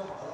更好的